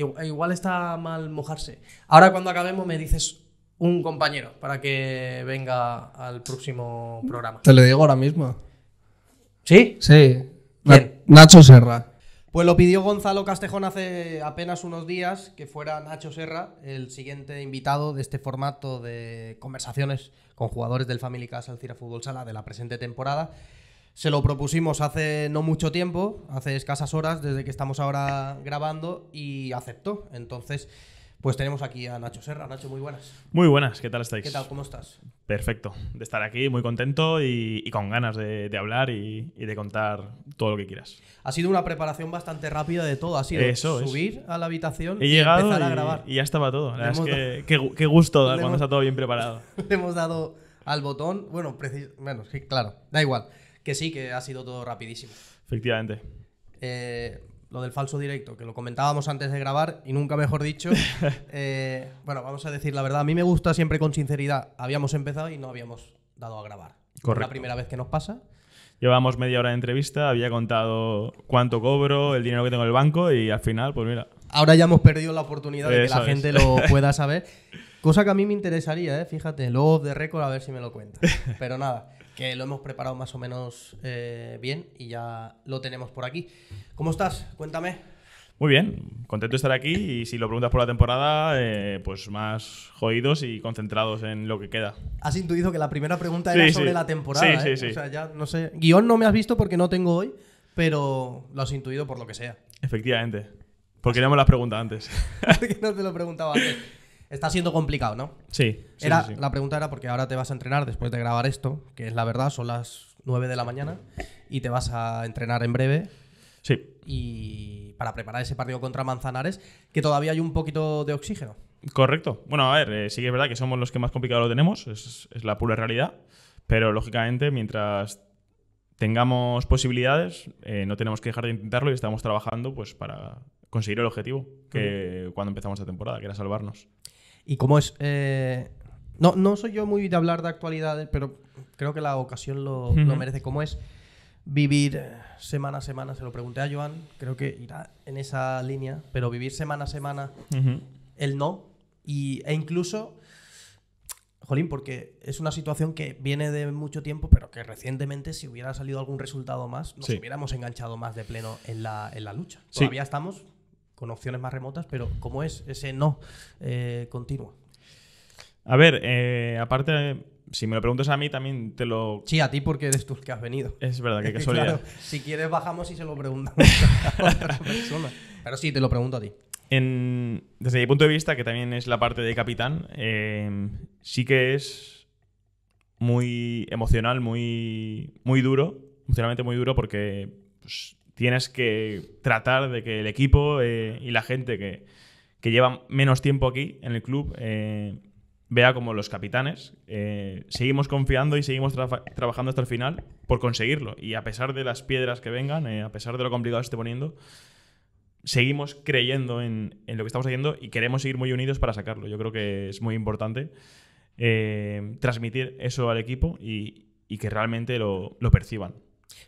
Igual, igual está mal mojarse. Ahora cuando acabemos me dices un compañero para que venga al próximo programa. Te lo digo ahora mismo. ¿Sí? Sí. ¿Quién? Nacho Serra. Pues lo pidió Gonzalo Castejón hace apenas unos días, que fuera Nacho Serra, el siguiente invitado de este formato de conversaciones con jugadores del Family Casa Alcira Fútbol Sala de la presente temporada. Se lo propusimos hace no mucho tiempo, hace escasas horas desde que estamos ahora grabando y aceptó. Entonces, pues tenemos aquí a Nacho Serra. Nacho, muy buenas. Muy buenas, ¿qué tal estáis? ¿Qué tal? ¿Cómo estás? Perfecto, de estar aquí, muy contento y, y con ganas de, de hablar y, y de contar todo lo que quieras. Ha sido una preparación bastante rápida de todo. Ha sido Eso es. subir a la habitación He y llegado empezar a grabar. y ya estaba todo. La Le verdad es hemos que qué, gu- qué gusto da Le cuando hemos- está todo bien preparado. le hemos dado al botón. Bueno, bueno, sí, claro, da igual. Que sí, que ha sido todo rapidísimo. Efectivamente. Eh, lo del falso directo, que lo comentábamos antes de grabar y nunca mejor dicho. eh, bueno, vamos a decir la verdad. A mí me gusta siempre con sinceridad. Habíamos empezado y no habíamos dado a grabar. Es Correcto. la primera vez que nos pasa. Llevábamos media hora de entrevista, había contado cuánto cobro, el dinero que tengo en el banco y al final, pues mira, Ahora ya hemos perdido la oportunidad de que Eso la es. gente lo pueda saber. Cosa que a mí me interesaría, ¿eh? fíjate, luego de récord a ver si me lo cuenta. Pero nada, que lo hemos preparado más o menos eh, bien y ya lo tenemos por aquí. ¿Cómo estás? Cuéntame. muy bien, contento de estar aquí y si lo preguntas por la temporada, eh, pues más jodidos y concentrados en lo que queda. Has intuido que la primera pregunta era sí. sobre la temporada. Sí, ¿eh? sí, sí. O sea, ya no sé. Guión no me has visto porque no tengo hoy, pero lo has intuido por lo que sea. Efectivamente. Porque ya me las preguntas antes. no te lo preguntaba antes. Está siendo complicado, ¿no? Sí, sí, Era, sí, sí. La pregunta era porque ahora te vas a entrenar después de grabar esto, que es la verdad, son las 9 de la mañana, y te vas a entrenar en breve Sí, y para preparar ese partido contra Manzanares, que todavía hay un poquito de oxígeno. correcto. Bueno, a ver, eh, sí que es verdad que somos los que más complicado lo tenemos, es, es la pura realidad, pero lógicamente mientras tengamos posibilidades, eh, no tenemos que dejar de intentarlo y estamos trabajando pues para conseguir el objetivo que cuando empezamos la temporada, que era salvarnos. Y como es... eh, no, no soy yo muy de hablar de actualidades, pero creo que la ocasión lo, lo Ujú. merece. ¿Cómo es vivir eh, semana a semana? Se lo pregunté a Joan, creo que irá en esa línea, pero vivir semana a semana Ujú. el no y, e incluso, jolín, porque es una situación que viene de mucho tiempo, pero que recientemente si hubiera salido algún resultado más, nos Sí. hubiéramos enganchado más de pleno en la, en la lucha. Sí. Todavía estamos con opciones más remotas, pero ¿cómo es ese no eh, continuo? A ver, eh, aparte, si me lo preguntas a mí, también te lo... Sí, a ti porque eres tú el que has venido. Es verdad, qué casualidad. Claro, si quieres bajamos y se lo preguntamos a otra persona. Pero sí, te lo pregunto a ti. En- desde mi punto de vista, que también es la parte de capitán, eh, sí que es muy emocional, muy, muy duro, emocionalmente muy duro, porque pues, tienes que tratar de que el equipo eh, y la gente que, que lleva menos tiempo aquí en el club eh, vea como los capitanes eh, seguimos confiando y seguimos trabajando hasta el final por conseguirlo. Y a pesar de las piedras que vengan, eh, a pesar de lo complicado que esté poniendo, seguimos creyendo en, en lo que estamos haciendo y queremos seguir muy unidos para sacarlo. Yo creo que es muy importante transmitir eso al equipo y, y que realmente lo, lo perciban.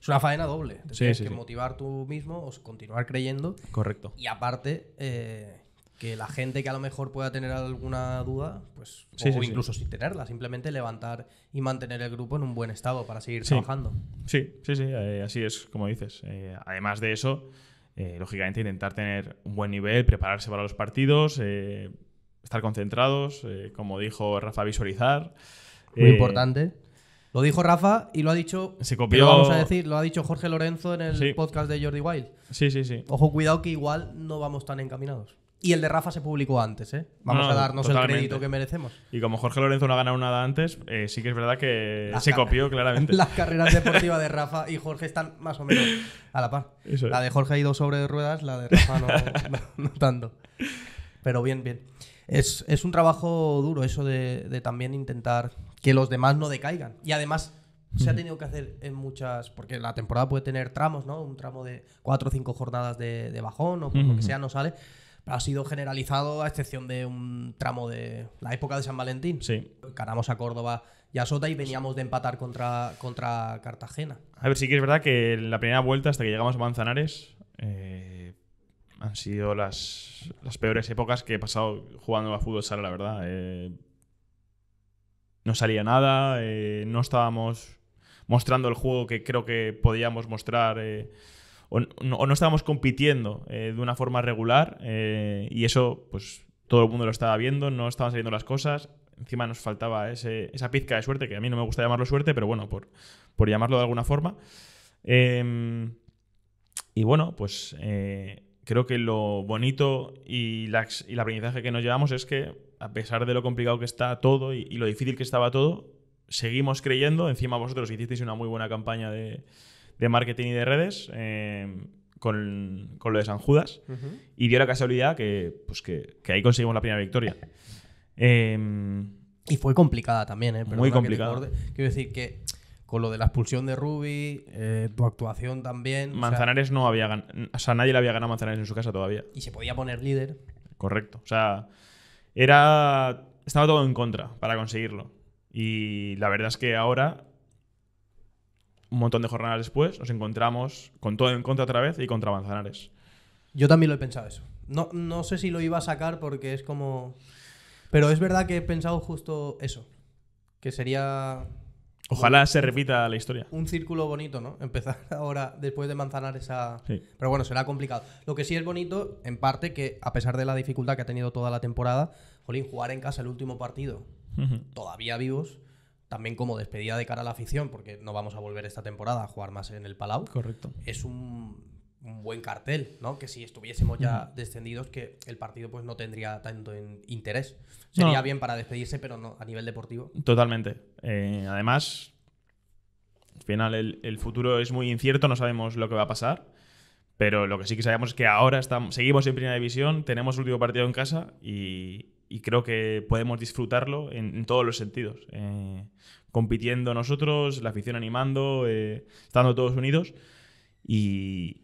Es una faena doble. Te Sí, tienes sí, que sí. motivar tú mismo o continuar creyendo. Correcto. Y aparte, eh, que la gente que a lo mejor pueda tener alguna duda, pues, o incluso sin tenerla, simplemente levantar y mantener el grupo en un buen estado para seguir trabajando. Sí, sí, sí, eh, así es como dices. Eh, además de eso, lógicamente intentar tener un buen nivel, prepararse para los partidos, estar concentrados, como dijo Rafa, visualizar. Muy importante. Lo dijo Rafa y lo ha dicho. Se copió- vamos a decir, lo ha dicho Jorge Lorenzo en el Sí. podcast de Jordi Wild. Sí, sí, sí. Ojo, cuidado que igual no vamos tan encaminados. Y el de Rafa se publicó antes, ¿eh? Vamos No, a darnos el crédito que merecemos. Y como Jorge Lorenzo no ha ganado nada antes, eh, sí que es verdad que Las se copió claramente. Las carreras deportivas de Rafa y Jorge están más o menos a la par. Eso es. La de Jorge ha ido sobre ruedas, la de Rafa no, no- no tanto. Pero bien, bien. Es, es un trabajo duro eso de, de también intentar que los demás no decaigan. Y además se ha tenido que hacer en muchas... Porque la temporada puede tener tramos, ¿no? Un tramo de cuatro o cinco jornadas de, de bajón o por lo que sea no sale. Pero ha sido generalizado a excepción de un tramo de la época de San Valentín. Sí. Ganamos a Córdoba y a Sota y veníamos de empatar contra, contra Cartagena. A ver, sí que es verdad que en la primera vuelta, hasta que llegamos a Manzanares, eh, han sido las, las peores épocas que he pasado jugando a fútbol sala, la verdad. Eh, no salía nada, eh, no estábamos mostrando el juego que creo que podíamos mostrar. eh, o, no, estábamos compitiendo eh, de una forma regular y eso pues todo el mundo lo estaba viendo, no estaban saliendo las cosas, encima nos faltaba ese- esa pizca de suerte, que a mí no me gusta llamarlo suerte, pero bueno, por, por llamarlo de alguna forma. Em, y bueno, pues creo que lo bonito y, la, y el aprendizaje que nos llevamos es que, a pesar de lo complicado que está todo y, y lo difícil que estaba todo, seguimos creyendo. Encima vosotros hicisteis una muy buena campaña de, de marketing y de redes eh, con, con lo de San Judas. Y dio la casualidad que, pues que, que ahí conseguimos la primera victoria. Em, Y fue complicada también, ¿eh? Muy Perdona complicada. Quiero decir que con lo de la expulsión de Ruby, eh, tu actuación también. o sea, Manzanares no había ganado. O sea, nadie le había ganado a Manzanares en su casa todavía. y se podía poner líder. Correcto. O sea, era. Estaba todo en contra para conseguirlo. Y la verdad es que ahora, un montón de jornadas después, nos encontramos con todo en contra otra vez y contra Manzanares. Yo también lo he pensado eso. No, no sé si lo iba a sacar porque es como. Pero es verdad que he pensado justo eso. Que sería Ojalá se repita la historia. un círculo bonito, ¿no? Empezar ahora, después de Manzanares a. Sí. Pero bueno, será complicado. Lo que sí es bonito, en parte, que a pesar de la dificultad que ha tenido toda la temporada, Jolín, jugar en casa el último partido, todavía vivos, también como despedida de cara a la afición, porque no vamos a volver esta temporada a jugar más en el Palau, Correcto. es un, un buen cartel, ¿no? Que si estuviésemos ya descendidos, que el partido pues no tendría tanto en interés. Sería No. bien para despedirse, pero no a nivel deportivo. Totalmente. Eh, además, al final el, el futuro es muy incierto, no sabemos lo que va a pasar. Pero lo que sí que sabemos es que ahora estamos, seguimos en primera división, tenemos el último partido en casa y, y creo que podemos disfrutarlo en, en todos los sentidos. Eh, compitiendo nosotros, la afición animando, eh, estando todos unidos. Y,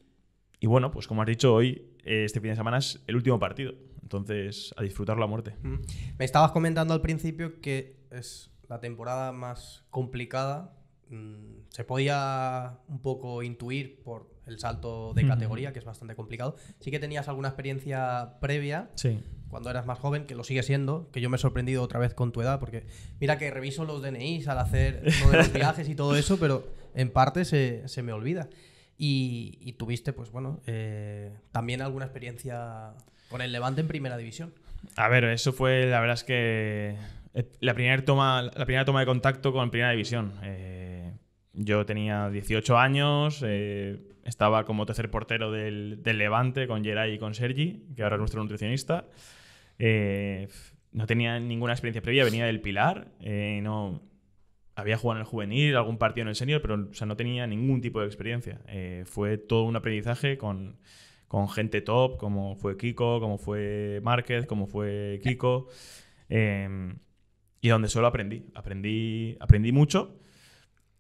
y bueno, pues como has dicho, hoy, eh, este fin de semana es el último partido. Entonces, a disfrutarlo a muerte. Mm. Me estabas comentando al principio que es la temporada más complicada. Mm, Se podía un poco intuir por el salto de categoría, que es bastante complicado. Sí que tenías alguna experiencia previa Sí. cuando eras más joven, que lo sigue siendo, que yo me he sorprendido otra vez con tu edad, porque mira que reviso los DNIs al hacer lo de los viajes y todo eso, pero en parte se, se me olvida. Y, tuviste, pues bueno, eh, también alguna experiencia con el Levante en primera división. A ver, eso fue, la verdad es que eh, la primera toma, la primera toma de contacto con Primera División. Eh, yo tenía 18 años, estaba como tercer portero del, del Levante con Geray y con Sergi, que ahora es nuestro nutricionista. No tenía ninguna experiencia previa, venía del Pilar, no había jugado en el juvenil, algún partido en el senior, pero o sea, no tenía ningún tipo de experiencia. Eh, fue todo un aprendizaje con, con gente top, como fue Kiko, como fue Márquez, como fue Kiko. eh, y donde solo aprendí. Aprendí, aprendí mucho.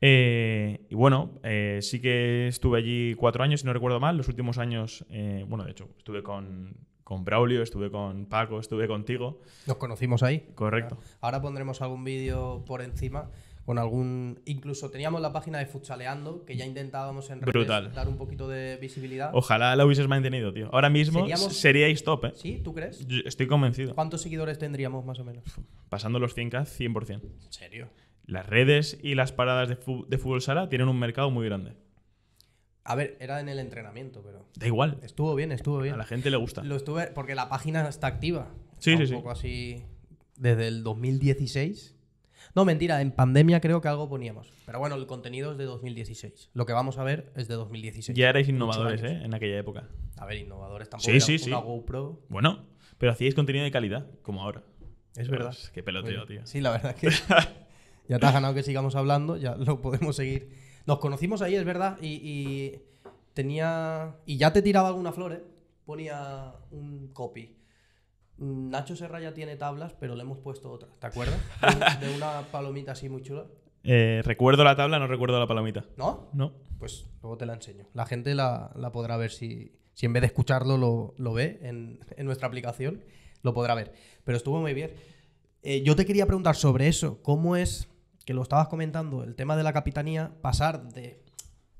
Eh, y bueno, eh, sí que estuve allí cuatro años, si no recuerdo mal. Los últimos años, eh, bueno, de hecho, estuve con, con Braulio, estuve con Paco, estuve contigo. Nos conocimos ahí. Correcto. Ahora pondremos algún vídeo por encima con algún... Incluso teníamos la página de Futsaleando, que ya intentábamos en redes Brutal. dar un poquito de visibilidad. Ojalá la hubieses mantenido, tío. Ahora mismo Seríamos- seríais top, ¿eh? ¿Sí? ¿Tú crees? Yo Estoy convencido. ¿Cuántos seguidores tendríamos más o menos? Pasando los 100k, 100%. ¿En serio? Las redes y las paradas de, fu- de fútbol sala tienen un mercado muy grande. A ver, era en el entrenamiento, pero Da igual. estuvo bien, estuvo bien. A la gente le gusta. Lo estuve porque la página está activa. Sí, Está sí, sí. Un poco así desde el 2016. No, mentira, en pandemia creo que algo poníamos. Pero bueno, el contenido es de 2016. Lo que vamos a ver es de 2016. Ya erais innovadores. ¿eh? En aquella época. A ver, innovadores tampoco. Sí, sí, una sí. GoPro. Bueno, pero hacíais contenido de calidad, como ahora. Es verdad. Pues, Qué peloteo, tío. Sí, la verdad que ya te has ganado que sigamos hablando, ya lo podemos seguir. Nos conocimos ahí, es verdad, y, y tenía. Y ya te tiraba alguna flor, ¿eh? Ponía un copy. Nacho Serra ya tiene tablas, pero le hemos puesto otra. ¿Te acuerdas? De, de una palomita así muy chula. Eh, recuerdo la tabla, no recuerdo la palomita. ¿No? No. Pues luego te la enseño. La gente la, la podrá ver si, si en vez de escucharlo lo, lo ve en, en nuestra aplicación, lo podrá ver. Pero estuvo muy bien. Eh, yo te quería preguntar sobre eso. ¿Cómo es, que lo estabas comentando, el tema de la capitanía, pasar de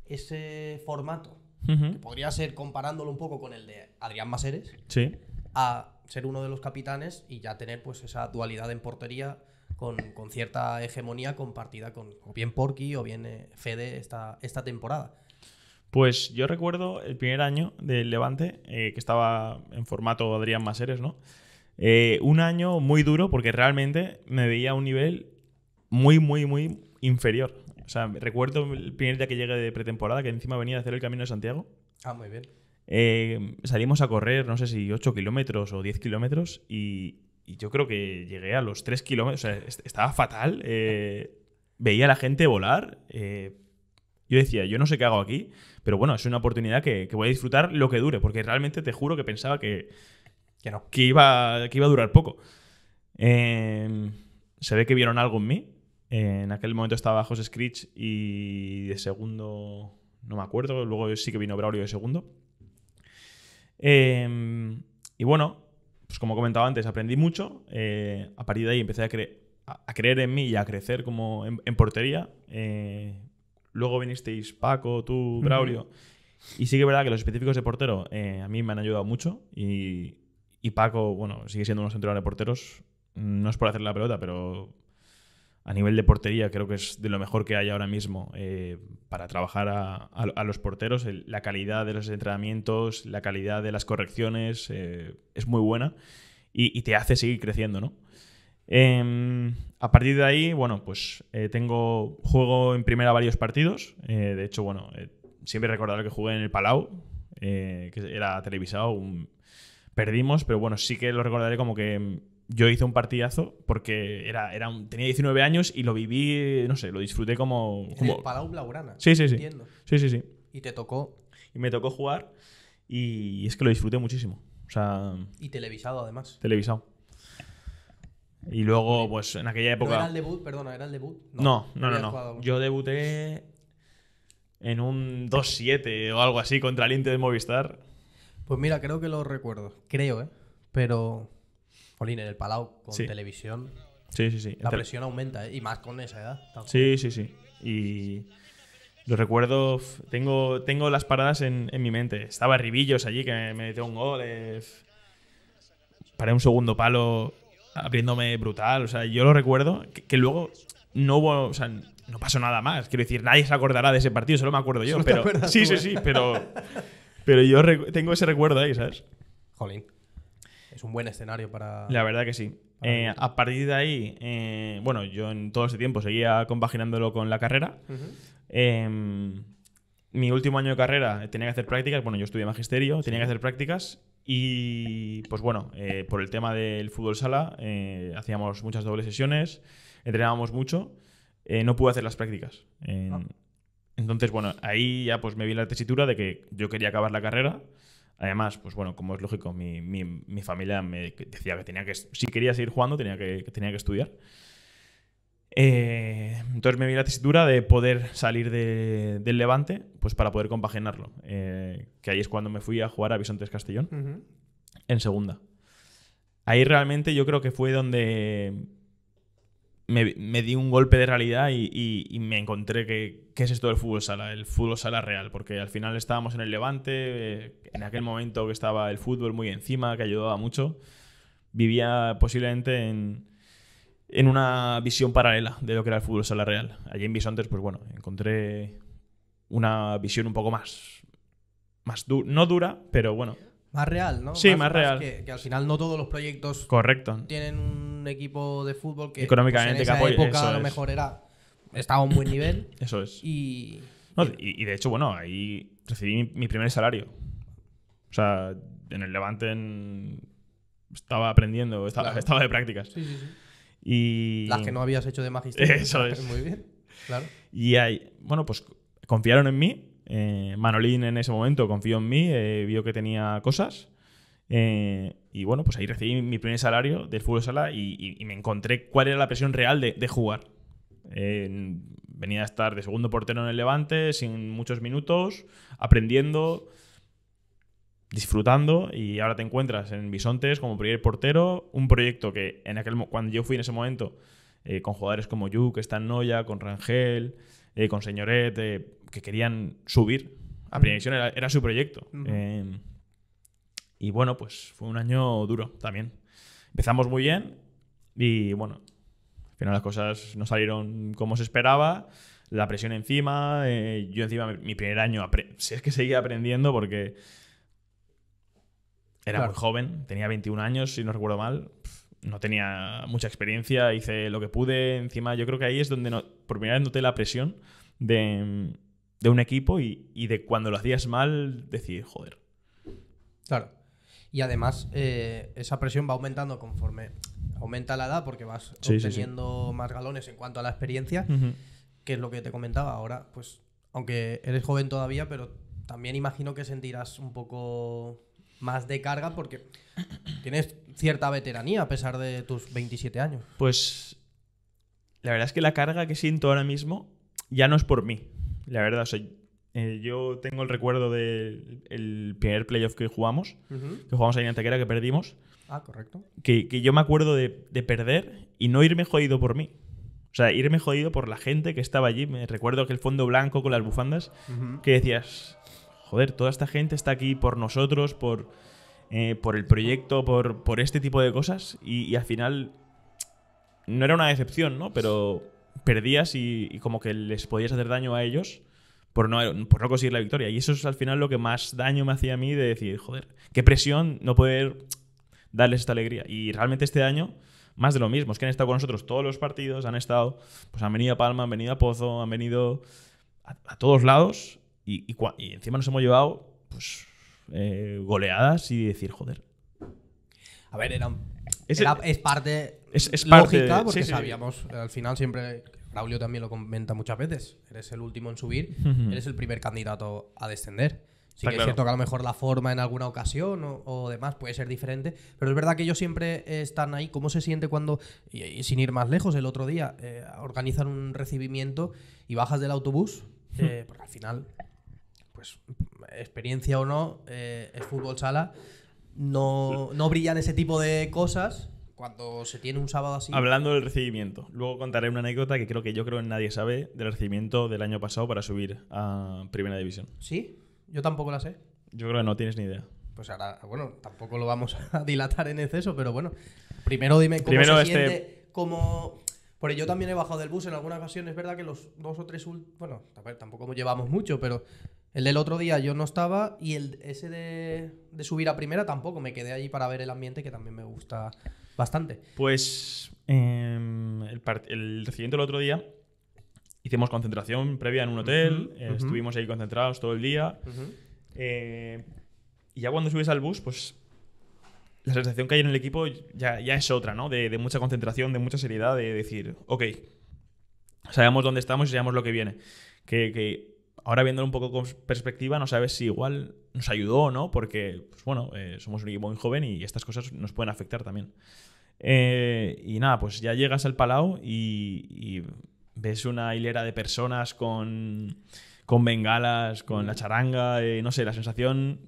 ese formato que podría ser comparándolo un poco con el de Adrián Maseres, Sí. a ser uno de los capitanes y ya tener pues esa dualidad en portería con, con cierta hegemonía compartida con o bien Porky o bien eh, Fede esta, esta temporada. Pues yo recuerdo el primer año del Levante, eh, que estaba en formato Adrián Maseres, ¿no? Eh, un año muy duro porque realmente me veía a un nivel muy, muy, muy inferior. O sea, recuerdo el primer día que llegué de pretemporada, que encima venía a hacer el Camino de Santiago. Ah, muy bien. Eh, salimos a correr, no sé si 8 kilómetros o 10 kilómetros, y, y yo creo que llegué a los 3 kilómetros. O sea, est- estaba fatal. eh, veía a la gente volar. eh, yo decía, yo no sé qué hago aquí, pero bueno, es una oportunidad que, que voy a disfrutar lo que dure, porque realmente te juro que pensaba que, Que no. que, iba, que iba a durar poco. Eh, se ve que vieron algo en mí. Eh, en aquel momento estaba José Screech y de segundo, no me acuerdo. Luego sí que vino Braulio de segundo. Eh, y bueno, pues como comentaba antes, aprendí mucho. Eh, a partir de ahí empecé a, cre- a- a creer en mí y a crecer como en, en portería. Eh, luego vinisteis Paco, tú, Braulio. Y sí que es verdad que los específicos de portero eh, a mí me han ayudado mucho. Y, y Paco, bueno, sigue siendo uno de los entrenadores de porteros. No es por hacer la pelota, pero a nivel de portería creo que es de lo mejor que hay ahora mismo eh, para trabajar a, a- a los porteros. El- la calidad de los entrenamientos, la calidad de las correcciones eh, es muy buena y, y te hace seguir creciendo, ¿no? Em, a partir de ahí, bueno, pues eh, tengo juego en primera varios partidos. Eh, de hecho, bueno, eh, siempre recordar que jugué en el Palau, eh, que era televisado. un- Perdimos, pero bueno, sí que lo recordaré como que yo hice un partidazo porque era, era un- tenía 19 años y lo viví, no sé, lo disfruté como... En como- el Palau Blaugrana. Sí, sí, sí. Entiendo. Sí, sí, sí. Y te tocó Y me tocó jugar y es que lo disfruté muchísimo. O sea, y televisado además. televisado. Y luego, pues en aquella ¿No época... era el debut? Perdona, ¿era el debut? No, no, no, no. jugado. Yo debuté en un 2-7 o algo así contra el Inter de Movistar. Pues mira, creo que lo recuerdo. Creo, ¿eh? Pero. Jolín, en el Palau, con Sí. televisión, Sí, sí, sí. la presión aumenta, ¿eh? Y más con esa edad. Sí, sí, sí. Y lo recuerdo, tengo, tengo las paradas en, en mi mente. Estaba Ribillos allí que me, me metió un gol. eh, paré un segundo palo abriéndome brutal. O sea, yo lo recuerdo que, que luego no hubo, o sea, no pasó nada más. Quiero decir, nadie se acordará de ese partido, solo me acuerdo yo. Pero, sí, tú, sí, ¿eh? sí, pero, pero yo tengo ese recuerdo ahí, ¿sabes? Jolín. Es un buen escenario para. La verdad que sí. Eh, a partir de ahí, eh, bueno, yo en todo este tiempo seguía compaginándolo con la carrera. Em, mi último año de carrera tenía que hacer prácticas. Bueno, yo estudié magisterio, tenía que hacer prácticas. Y pues bueno, eh, por el tema del fútbol sala, hacíamos muchas dobles sesiones, entrenábamos mucho. no pude hacer las prácticas. En- Ah. Entonces, bueno, ahí ya pues me vi la tesitura de que yo quería acabar la carrera. Además, pues bueno, como es lógico, mi, mi- mi familia me decía que tenía que, si quería seguir jugando, tenía que, que tenía que estudiar. Eh, entonces me vi la tesitura de poder salir de- del Levante, pues para poder compaginarlo. Eh, que ahí es cuando me fui a jugar a Bisontes Castellón en segunda. Ahí realmente yo creo que fue donde me, me di un golpe de realidad y, y- me encontré que, qué es esto del fútbol sala, el fútbol sala real, porque al final estábamos en el Levante, eh, en aquel momento que estaba el fútbol muy encima, que ayudaba mucho, vivía posiblemente en, en una visión paralela de lo que era el fútbol sala real. Allí en Bisontes, pues bueno, encontré una visión un poco más, más du- no dura, pero bueno, Más real, ¿no? Sí, más real. Que, que al final no todos los proyectos correcto. tienen un equipo de fútbol que Económicamente pues, en que esa apoye, época eso a lo es. mejor era estaba a un buen nivel Eso es. y No, y, y de hecho, bueno, ahí recibí mi, mi primer salario. O sea, en el Levante en- estaba aprendiendo, estaba, Claro. estaba de prácticas. Sí, sí, sí. Y, las que no habías hecho de magisterio. Eso es. Muy bien. Claro. y ahí, bueno, pues confiaron en mí. Eh, Manolín en ese momento confió en mí, eh, vio que tenía cosas. eh, y bueno, pues ahí recibí mi primer salario del fútbol sala y, me encontré cuál era la presión real de, jugar. Venía a estar de segundo portero en el Levante, sin muchos minutos, aprendiendo, disfrutando y ahora te encuentras en Bisontes como primer portero, un proyecto que en aquel cuando yo fui en ese momento con jugadores como Yu, que está en Noya, con Rangel, con Señoret, que querían subir. A Primera era, era su proyecto. Eh, y bueno, pues fue un año duro también. Empezamos muy bien y bueno, al final las cosas no salieron como se esperaba. La presión encima, eh, yo encima mi primer año, si es que seguía aprendiendo porque era Claro. muy joven, tenía 21 años, si no recuerdo mal. No tenía mucha experiencia, hice lo que pude. Encima, yo creo que ahí es donde no- por primera vez noté la presión de, de un equipo y, y de cuando lo hacías mal, decir, joder. Claro. Y además, eh, esa presión va aumentando conforme aumenta la edad, porque vas Sí, sí, sí. obteniendo más galones en cuanto a la experiencia, que es lo que te comentaba ahora. Pues, aunque eres joven todavía, pero también imagino que sentirás un poco más de carga porque tienes cierta veteranía a pesar de tus 27 años. Pues la verdad es que la carga que siento ahora mismo ya no es por mí. La verdad, o sea, eh, yo tengo el recuerdo del el primer playoff que jugamos, que jugamos ahí en Antequera, que perdimos, Ah, correcto. que, que yo me acuerdo de, de perder y no irme jodido por mí. O sea, irme jodido por la gente que estaba allí. Me recuerdo que el fondo blanco con las bufandas, que decías, joder, toda esta gente está aquí por nosotros, por, eh, por el proyecto, por, por este tipo de cosas. Y, y al final no era una decepción, ¿no? Pero perdías y, como que les podías hacer daño a ellos por no, por no conseguir la victoria. Y eso es al final lo que más daño me hacía a mí de decir, joder, qué presión no poder darles esta alegría. Y realmente este año, más de lo mismo. Es que han estado con nosotros todos los partidos, han estado, pues han venido a Palma, han venido a Pozo, han venido a, todos lados y, encima nos hemos llevado, pues, eh, goleadas y decir, joder. A ver, era, Es era- es parte es- es lógica, parte- porque sí, sí. sabíamos, al final siempre, Braulio también lo comenta muchas veces, eres el último en subir, Ujú. eres el primer candidato a descender. Sí Está que es claro. cierto que a lo mejor la forma en alguna ocasión o, o demás puede ser diferente, pero es verdad que ellos siempre están ahí. ¿Cómo se siente cuando, y, y sin ir más lejos, el otro día eh, organizan un recibimiento y bajas del autobús? Eh, porque al final, pues experiencia o no, eh, es fútbol sala, no, no brillan ese tipo de cosas cuando se tiene un sábado así. Hablando del recibimiento, luego contaré una anécdota que creo que yo creo que nadie sabe del recibimiento del año pasado para subir a Primera División. ¿Sí? Yo tampoco la sé. Yo creo que no tienes ni idea. Pues ahora, bueno, tampoco lo vamos a dilatar en exceso, pero bueno. Primero dime cómo Primero se este- siente, cómo... Porque yo también he bajado del bus en alguna ocasión. Es verdad que los dos o tres... Bueno, tampoco llevamos mucho, pero el del otro día yo no estaba y el ese de, de subir a primera tampoco. Me quedé allí para ver el ambiente, que también me gusta bastante. Pues em, el, el recibimiento el otro día hicimos concentración previa en un hotel, eh, estuvimos ahí concentrados todo el día. eh, y ya cuando subes al bus, pues la sensación que hay en el equipo ya, ya es otra, ¿no? De, de mucha concentración, de mucha seriedad, de decir, ok, sabemos dónde estamos y sabemos lo que viene. Que, que ahora viéndolo un poco con perspectiva, no sabes si igual nos ayudó o no, porque, pues bueno, eh, somos un equipo muy joven y estas cosas nos pueden afectar también. Eh, y nada, pues ya llegas al Palau y, y ves una hilera de personas con, con bengalas, con la charanga, eh, no sé, la sensación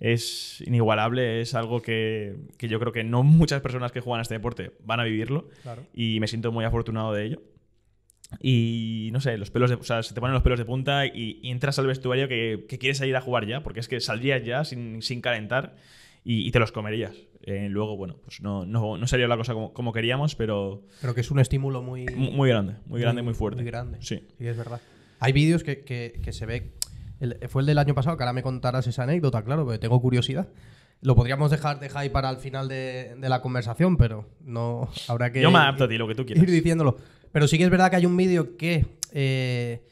es inigualable, es algo que, que yo creo que no muchas personas que juegan a este deporte van a vivirlo Claro. y me siento muy afortunado de ello. Y no sé, los pelos de- o sea, se te ponen los pelos de punta y, y entras al vestuario que, que quieres salir a jugar ya, porque es que saldrías ya sin, sin calentar y, y te los comerías. Eh, luego, bueno, pues no, no, no salió la cosa como, como queríamos, pero Creo que es un estímulo muy... mu- muy grande, muy grande, muy fuerte. Muy grande. Sí. Sí, es verdad. Hay vídeos que, que- que se ve. el- fue el del año pasado, que ahora me contarás esa anécdota, claro, porque tengo curiosidad. Lo podríamos dejar de Jai para el final de, de la conversación, pero no habrá que Yo me adapto a ti, lo que tú quieras. ir diciéndolo. Pero sí que es verdad que hay un vídeo que. eh,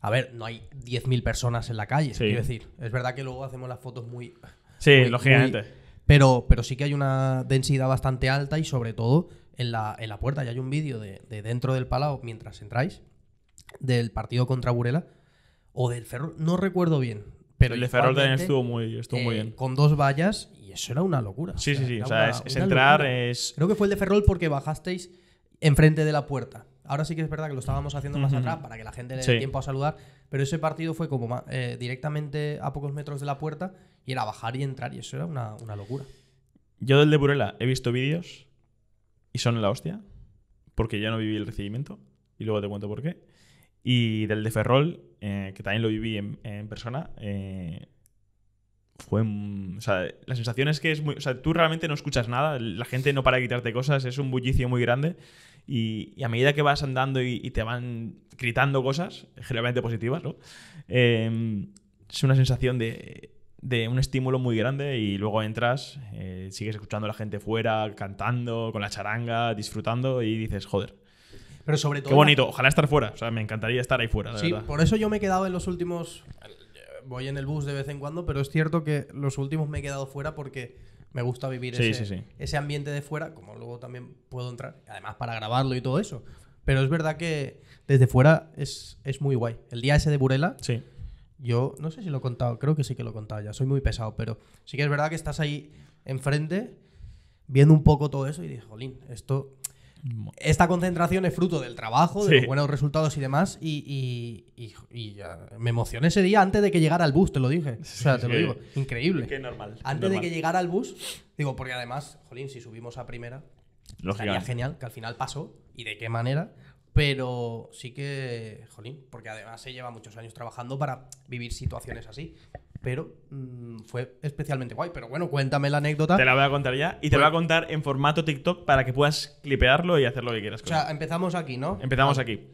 a ver, no hay 10.000 personas en la calle, Sí. quiero decir. Es verdad que luego hacemos las fotos muy. Sí, muy- lógicamente. muy- pero, pero sí que hay una densidad bastante alta y sobre todo en la, en la puerta. Y hay un vídeo de, de dentro del palau mientras entráis del partido contra Burela o del Ferrol, no recuerdo bien. Pero el de Ferrol también estuvo muy, estuvo muy eh, bien. Con dos vallas y eso era una locura. Sí, sí, sí. O sea, una- es, entrar, locura. es. Creo que fue el de Ferrol porque bajasteis enfrente de la puerta. Ahora sí que es verdad que lo estábamos haciendo más atrás para que la gente le dé Sí. tiempo a saludar, pero ese partido fue como eh, directamente a pocos metros de la puerta y era bajar y entrar y eso era una, una locura. Yo del de Burela he visto vídeos y son la hostia, porque yo no viví el recibimiento y luego te cuento por qué. Y del de Ferrol, eh, que también lo viví en, en persona, eh, fue. O sea, la sensación es que es muy. O sea, tú realmente no escuchas nada, la gente no para de quitarte cosas, es un bullicio muy grande. Y, y a medida que vas andando y, y te van gritando cosas, generalmente positivas, ¿no? Eh, es una sensación de, de un estímulo muy grande y luego entras, eh, sigues escuchando a la gente fuera, cantando, con la charanga, disfrutando y dices, joder, Pero sobre todo. qué bonito, ojalá estar fuera. O sea, me encantaría estar ahí fuera, la Sí, verdad. por eso yo me he quedado en los últimos. Voy en el bus de vez en cuando, pero es cierto que los últimos me he quedado fuera porque me gusta vivir Sí, ese, sí, sí. ese ambiente de fuera, como luego también puedo entrar, además para grabarlo y todo eso. Pero es verdad que desde fuera es, es muy guay. El día ese de Burela, Sí. yo no sé si lo he contado, creo que sí que lo he contado ya, soy muy pesado, pero sí que es verdad que estás ahí enfrente viendo un poco todo eso y dices, jolín, esto esta concentración es fruto del trabajo, de Sí. los buenos resultados y demás. Y, y- y- y ya, me emocioné ese día antes de que llegara el bus, te lo dije. O sea, te lo digo. Increíble. Qué normal. Antes normal. de que llegara el bus, digo, porque además, jolín, si subimos a primera, estaría Lógicamente. genial, que al final pasó. ¿Y de qué manera? Pero sí que, jolín, porque además se lleva muchos años trabajando para vivir situaciones así. Pero mm, fue especialmente guay. Pero bueno, cuéntame la anécdota. Te la voy a contar ya y te Pues- la voy a contar en formato TikTok para que puedas clipearlo y hacer lo que quieras. O él. sea, empezamos aquí, ¿no? Empezamos aquí.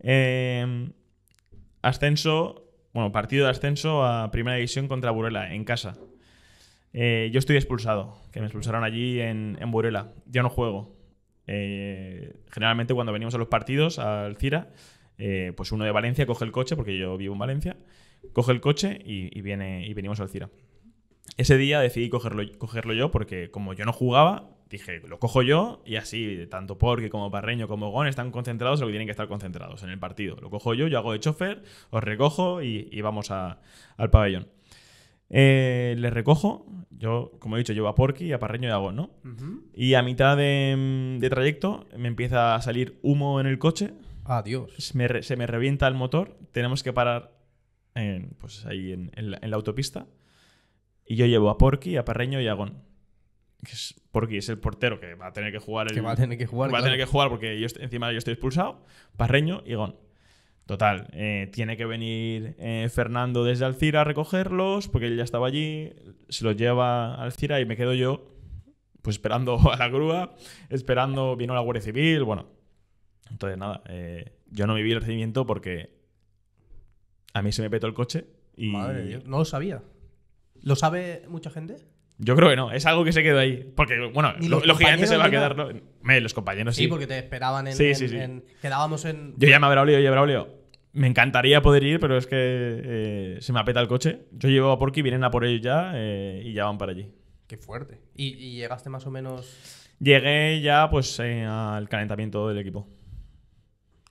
Eh, ascenso, bueno, partido de ascenso a Primera División contra Burela, en casa. Eh, yo estoy expulsado, que me expulsaron allí en, en Burela. Yo no juego. Eh, generalmente cuando venimos a los partidos, al Cira, eh, pues uno de Valencia coge el coche, porque yo vivo en Valencia, coge el coche y, y viene, y venimos al Cira. Ese día decidí cogerlo, cogerlo yo porque como yo no jugaba, dije, lo cojo yo y así, tanto Porky como Parreño como Gon están concentrados en lo que tienen que estar concentrados en el partido. Lo cojo yo, yo hago de chofer, os recojo y, y vamos a- al pabellón. Eh, les recojo, yo, como he dicho, llevo a Porky, a Parreño y a Gon, ¿no? Ujú. Y a mitad de, de trayecto me empieza a salir humo en el coche, Adiós. se me, se me revienta el motor, tenemos que parar en, pues ahí en, en la, en la autopista. Y yo llevo a Porky, a Parreño y a Gon. Que es, Porky es el portero que va a tener que jugar el, Que va a tener que jugar. va a tener que jugar porque yo encima yo estoy expulsado. Parreño y Gon. Total, eh, tiene que venir eh, Fernando desde Alcira a recogerlos porque él ya estaba allí, se los lleva a Alcira y me quedo yo pues esperando a la grúa, esperando, vino la Guardia Civil, bueno. Entonces nada, eh, yo no viví el recibimiento porque a mí se me petó el coche y Madre Dios. No lo sabía. ¿Lo sabe mucha gente? yo creo que no, es algo que se quedó ahí. Porque, bueno, lo- los lógicamente se va a compañeros quedar... ni ¿no? Me, los compañeros Sí, sí. porque te esperaban en. Sí, sí, sí. en- quedábamos en. Yo llamé a Braulio, oye, Braulio, me encantaría poder ir, pero es que eh, se me apeta el coche. Yo llevo a Porky, vienen a por ellos ya eh, y ya van para allí. Qué fuerte. ¿Y, y llegaste más o menos. Llegué ya pues eh, al calentamiento del equipo.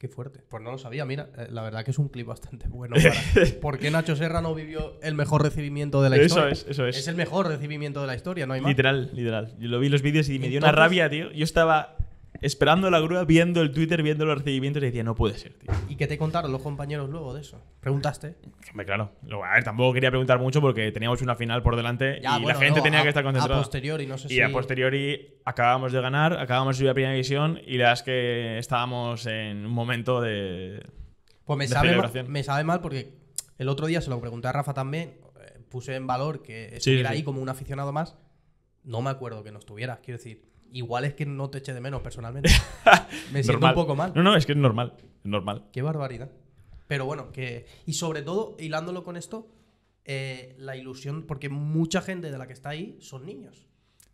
Qué fuerte. Pues no lo sabía, mira. eh, la verdad que es un clip bastante bueno. Para... ¿Por qué Nacho Serra no vivió el mejor recibimiento de la Eso historia? es, eso es. Es el mejor recibimiento de la historia, no hay más. Literal, literal. Yo lo vi los vídeos y me dio una rabia, tío. Yo estaba esperando la grúa, viendo el Twitter, viendo los recibimientos y decía, no puede ser, tío. ¿Y qué te contaron los compañeros luego de eso? ¿Preguntaste? Hombre, claro. A ver, tampoco quería preguntar mucho porque teníamos una final por delante y bueno, la gente no, tenía a- que estar concentrada. A posteriori, no sé Y si. a posteriori acabamos de ganar, acabamos de subir a primera división y la verdad es que estábamos en un momento de. Pues me de sabe, mal, me sabe mal porque el otro día se lo pregunté a Rafa también. eh, Puse en valor que Sí, estuviera sí. ahí como un aficionado más. No me acuerdo que no estuvieras. Quiero decir, igual es que no te eche de menos personalmente. me siento normal. un poco mal. No, no, es que es normal. Es normal. Qué barbaridad. Pero bueno, que. Y sobre todo, hilándolo con esto, eh, la ilusión, porque mucha gente de la que está ahí son niños.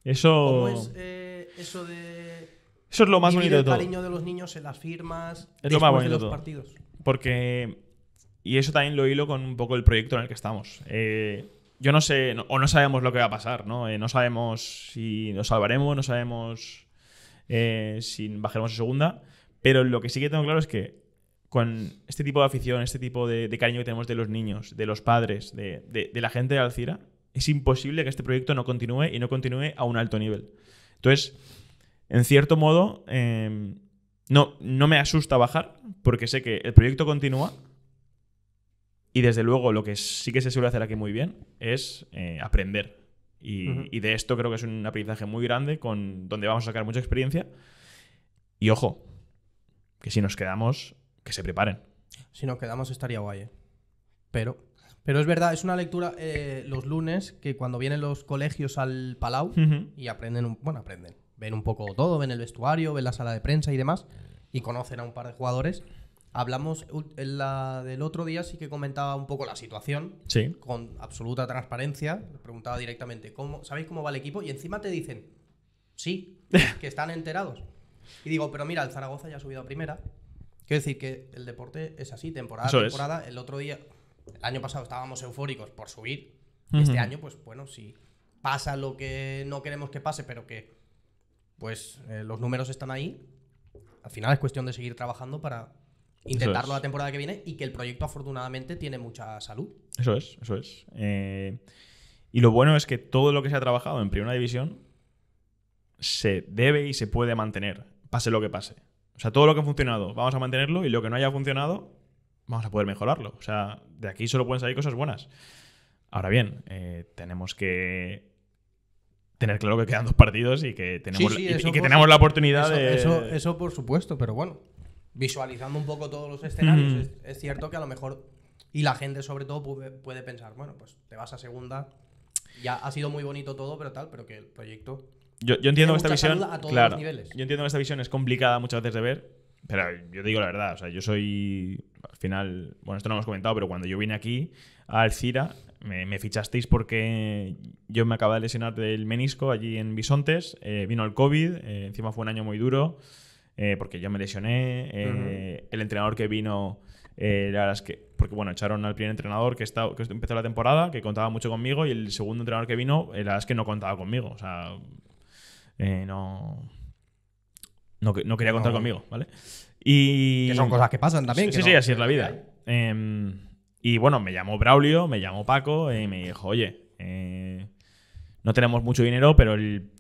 Eso. ¿Cómo es eh, eso de. Eso es lo más bonito de el todo. cariño de los niños en las firmas, Es lo más bonito de de los todo. partidos? Porque. Y eso también lo hilo con un poco el proyecto en el que estamos. Eh, yo no sé, no- o no sabemos lo que va a pasar, ¿no? Eh, no sabemos si nos salvaremos, no sabemos eh, si bajaremos a segunda. Pero lo que sí que tengo claro es que con este tipo de afición, este tipo de, cariño que tenemos de los niños, de los padres, de, de- la gente de Alcira, es imposible que este proyecto no continúe y no continúe a un alto nivel. Entonces, en cierto modo, eh, no, no me asusta bajar, porque sé que el proyecto continúa. Y desde luego, lo que sí que se suele hacer aquí muy bien es eh, aprender. Y, de esto creo que es un aprendizaje muy grande, con, donde vamos a sacar mucha experiencia. Y ojo, que si nos quedamos, que se preparen. Si nos quedamos estaría guay, ¿eh? Pero, pero es verdad, es una lectura eh, los lunes que cuando vienen los colegios al Palau y aprenden, un, bueno, aprenden, ven un poco todo, ven el vestuario, ven la sala de prensa y demás, y conocen a un par de jugadores. Hablamos en la del otro día, sí que comentaba un poco la situación, Sí. con absoluta transparencia. Le preguntaba directamente, ¿cómo, ¿sabéis cómo va el equipo? Y encima te dicen, sí, que están enterados. Y digo, pero mira, el Zaragoza ya ha subido a primera. Quiero decir que el deporte es así, temporada a es. temporada. El otro día, el año pasado estábamos eufóricos por subir. Ujú. Este año, pues bueno, si pasa lo que no queremos que pase, pero que pues eh, los números están ahí, al final es cuestión de seguir trabajando para intentarlo es. la temporada que viene y que el proyecto afortunadamente tiene mucha salud. Eso es, eso es. Eh, y lo bueno es que todo lo que se ha trabajado en primera división se debe y se puede mantener, pase lo que pase. O sea, todo lo que ha funcionado, vamos a mantenerlo y lo que no haya funcionado, vamos a poder mejorarlo. O sea, de aquí solo pueden salir cosas buenas. Ahora bien, eh, tenemos que tener claro que quedan dos partidos y que tenemos, Sí, sí, y- que tenemos la oportunidad eso, de... eso, eso por supuesto, pero bueno, visualizando un poco todos los escenarios, Ujú. es, es cierto que a lo mejor, y la gente sobre todo puede, puede pensar, bueno, pues te vas a segunda, ya ha sido muy bonito todo, pero tal, pero que el proyecto... Yo, yo entiendo que esta visión. a todos claro, los niveles. Yo entiendo que esta visión es complicada muchas veces de ver. Pero yo digo la verdad. O sea, yo soy. Al final. Bueno, esto no lo hemos comentado, pero cuando yo vine aquí a Alcira, me, me fichasteis porque yo me acababa de lesionar del menisco allí en Bisontes. eh, vino el COVID. eh, encima fue un año muy duro. Eh, porque yo me lesioné. eh, El entrenador que vino. eh, la verdad es que. Porque bueno, echaron al primer entrenador que, está, que empezó la temporada, que contaba mucho conmigo, y el segundo entrenador que vino, la verdad es que no contaba conmigo. O sea, eh, no, no. no quería contar No. conmigo, ¿vale? Y. Que son cosas que pasan también. Sí, sí, no- así es la vida. Em, y bueno, me llamó Braulio, me llamó Paco y me dijo, oye, no tenemos mucho dinero, pero el,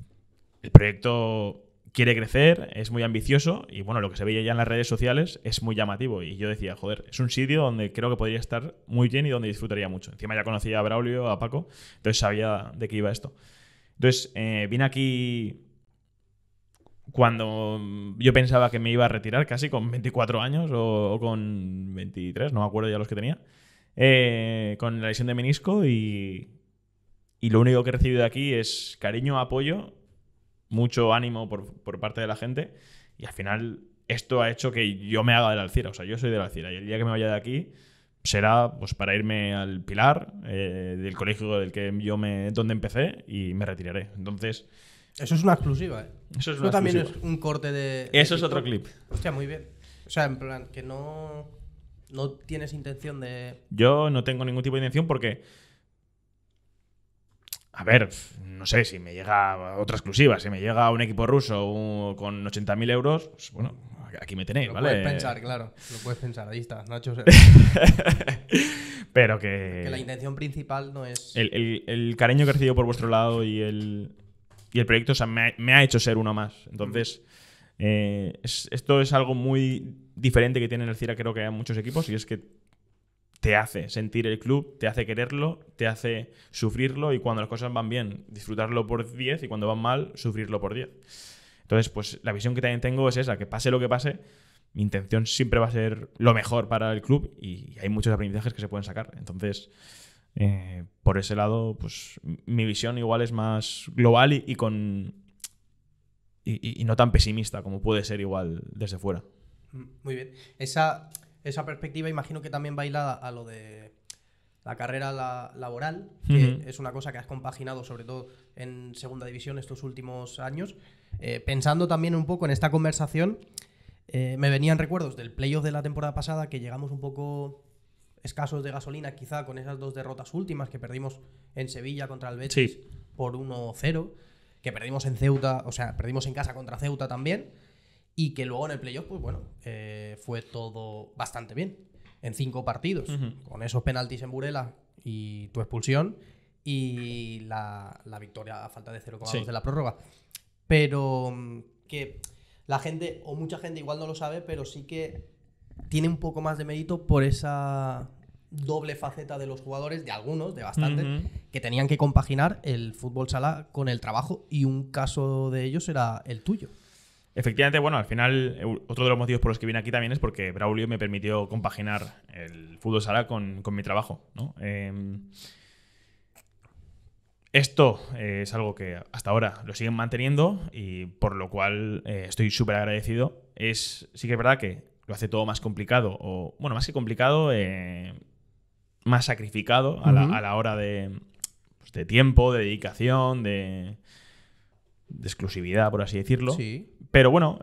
el proyecto quiere crecer, es muy ambicioso y bueno, lo que se veía ya en las redes sociales es muy llamativo. Y yo decía, joder, es un sitio donde creo que podría estar muy bien y donde disfrutaría mucho. Encima ya conocía a Braulio, a Paco, entonces sabía de qué iba esto. Entonces eh, vine aquí cuando yo pensaba que me iba a retirar casi con 24 años o, con 23, no me acuerdo ya los que tenía, eh, con la lesión de menisco y, y lo único que he recibido de aquí es cariño, apoyo, mucho ánimo por, por parte de la gente y al final esto ha hecho que yo me haga del Alcira, o sea, yo soy del Alcira y el día que me vaya de aquí será pues para irme al Pilar eh, del colegio del que yo me donde empecé y me retiraré. Entonces, Eso es una exclusiva, ¿eh? eso es Eso una también exclusiva. es un corte de... de Eso es otro clip. Hostia, muy bien. O sea, en plan, que no... No tienes intención de... Yo no tengo ningún tipo de intención porque. A ver, no sé, si me llega otra exclusiva, si me llega un equipo ruso un- con 80.000 euros, pues bueno, aquí me tenéis, Lo ¿vale? puedes pensar, claro. Lo puedes pensar. Ahí está, Nacho. Pero que. que la intención principal no es... el, el- el cariño que he recibido por vuestro lado y el, y el proyecto o sea, me, ha, me ha hecho ser uno más. Entonces, eh, es- esto es algo muy diferente que tiene el Cira, creo que hay muchos equipos, y es que te hace sentir el club, te hace quererlo, te hace sufrirlo, y cuando las cosas van bien, disfrutarlo por 10, y cuando van mal, sufrirlo por 10. Entonces, pues la visión que también tengo es esa, que pase lo que pase, mi intención siempre va a ser lo mejor para el club y hay muchos aprendizajes que se pueden sacar. Entonces, eh, por ese lado, pues mi visión igual es más global y, con. Y, y- y no tan pesimista como puede ser igual desde fuera. Mm, Muy bien. Esa, esa perspectiva imagino que también va hilada a lo de la carrera la- laboral, que Ujú. es una cosa que has compaginado sobre todo en segunda división estos últimos años. Eh, pensando también un poco en esta conversación, eh, me venían recuerdos del playoff de la temporada pasada que llegamos un poco escasos de gasolina quizá con esas dos derrotas últimas que perdimos en Sevilla contra el Betis Sí. por 1-0, que perdimos en Ceuta, o sea, perdimos en casa contra Ceuta también, y que luego en el playoff, pues bueno, eh, fue todo bastante bien. En cinco partidos, con esos penaltis en Burela y tu expulsión, y la, la victoria a falta de 0,2 Sí. de la prórroga. Pero mm, que la gente, o mucha gente igual no lo sabe, pero sí que tiene un poco más de mérito por esa doble faceta de los jugadores, de algunos, de bastantes, que tenían que compaginar el fútbol sala con el trabajo y un caso de ellos era el tuyo. Efectivamente, bueno, al final, otro de los motivos por los que vine aquí también es porque Braulio me permitió compaginar el fútbol sala con, con mi trabajo, ¿no? Eh, esto eh, es algo que hasta ahora lo siguen manteniendo y por lo cual eh, estoy súper agradecido. Es, sí que es verdad que lo hace todo más complicado, o bueno, más que complicado, eh, más sacrificado a, la, a la hora de, pues, de tiempo, de dedicación, de, de exclusividad, por así decirlo. Sí. Pero bueno,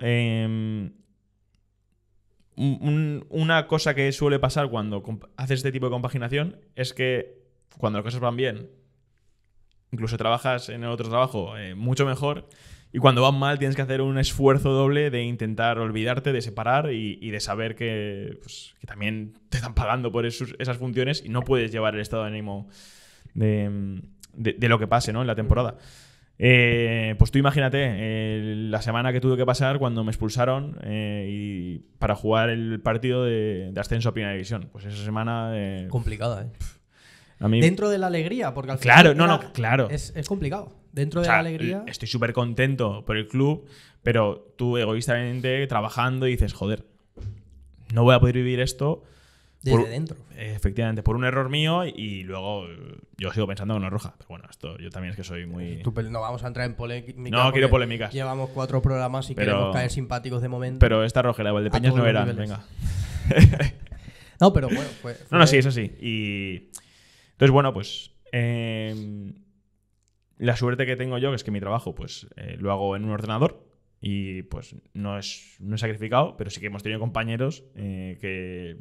un- una cosa que suele pasar cuando haces este tipo de compaginación es que cuando las cosas van bien, incluso trabajas en el otro trabajo eh, mucho mejor. Y cuando van mal, tienes que hacer un esfuerzo doble de intentar olvidarte, de separar y, de saber que, pues, que también te están pagando por esas funciones y no puedes llevar el estado de ánimo de, de- de lo que pase ¿no? en la temporada. Eh, pues tú imagínate eh, la semana que tuve que pasar cuando me expulsaron eh, y para jugar el partido de, de ascenso a Primera División. Pues esa semana eh, Complicada, ¿eh? a mí Dentro de la alegría, porque al Claro, final. no, era- no, claro. Es, es complicado. Dentro O de sea, la alegría. Estoy súper contento por el club, pero tú egoístamente trabajando dices, joder, no voy a poder vivir esto. Desde por- dentro. eh, Efectivamente, por un error mío y luego eh, yo sigo pensando que no es roja. Pero bueno, esto yo también es que soy muy... Tú, pero no vamos a entrar en polémica. No quiero polémicas. Llevamos cuatro programas y Pero- queremos caer simpáticos de momento. Pero esta rojera de Valdepeñas todos no era. Venga. No, pero bueno, fue. No, no, sí, eso sí. Y. Entonces, bueno, pues. eh, la suerte que tengo yo, que es que mi trabajo, pues, eh, lo hago en un ordenador. Y pues no es, no es sacrificado, pero sí que hemos tenido compañeros eh, que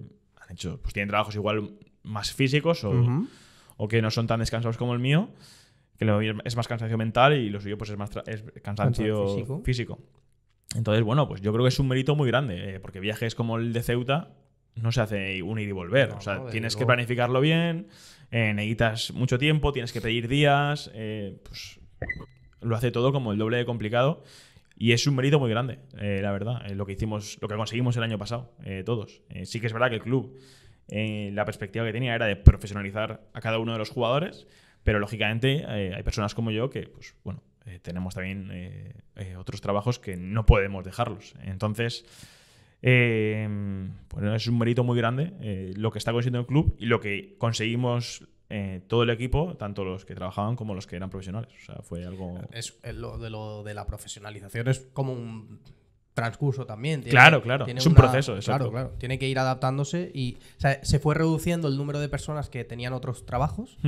hecho, pues tienen trabajos igual más físicos o, o que no son tan descansados como el mío, que lo mío es más cansancio mental y lo suyo pues es más es cansancio físico. físico. Entonces, bueno, pues yo creo que es un mérito muy grande, eh, porque viajes como el de Ceuta no se hace un ir y volver. No, o sea, no, tienes que planificarlo bien, eh, necesitas mucho tiempo, tienes que pedir días, eh, pues lo hace todo como el doble de complicado. Y es un mérito muy grande, eh, la verdad, eh, lo que hicimos, lo que conseguimos el año pasado, eh, todos. Sí que es verdad que el club, la perspectiva que tenía era de profesionalizar a cada uno de los jugadores, pero lógicamente hay personas como yo que, pues bueno, tenemos también otros trabajos que no podemos dejarlos. Entonces, bueno, es un mérito muy grande lo que está consiguiendo el club y lo que conseguimos eh, todo el equipo, tanto los que trabajaban como los que eran profesionales. O sea, fue algo... Es, lo, de lo de la profesionalización es como un transcurso también. Tiene- Claro, claro, tiene es un proceso, exacto. Claro, claro. Tiene que ir adaptándose y o sea, se fue reduciendo el número de personas que tenían otros trabajos,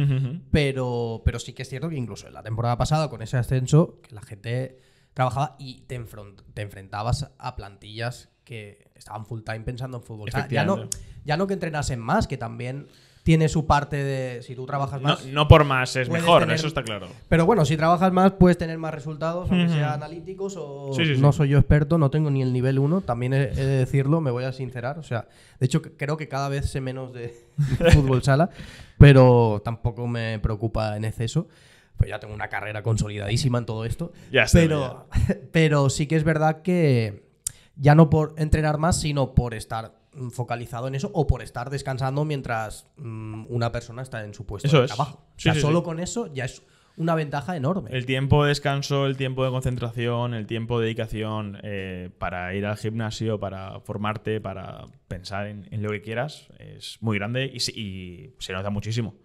pero, pero sí que es cierto que incluso en la temporada pasada, con ese ascenso, que la gente trabajaba y te, enfront- te enfrentabas a plantillas que estaban full time pensando en fútbol. O sea, ya, no, ya no que entrenasen más, que también tiene su parte de. Si tú trabajas más. no por más es mejor, tener- eso está claro. Pero bueno, si trabajas más, puedes tener más resultados, aunque sea analíticos o. Sí, sí, sí. No soy yo experto, no tengo ni el nivel 1, también he, he de decirlo, me voy a sincerar. O sea, de hecho, creo que cada vez sé menos de fútbol sala, pero tampoco me preocupa en exceso. Pues ya tengo una carrera consolidadísima en todo esto. Ya está, pero, pero sí que es verdad que ya no por entrenar más, sino por estar focalizado en eso o por estar descansando mientras mm, una persona está en su puesto Eso de es. trabajo. O sea, sí, solo sí. con eso ya es una ventaja enorme. El tiempo de descanso, el tiempo de concentración, el tiempo de dedicación eh, para ir al gimnasio, para formarte, para pensar en, en lo que quieras, es muy grande y, se- y se nota muchísimo.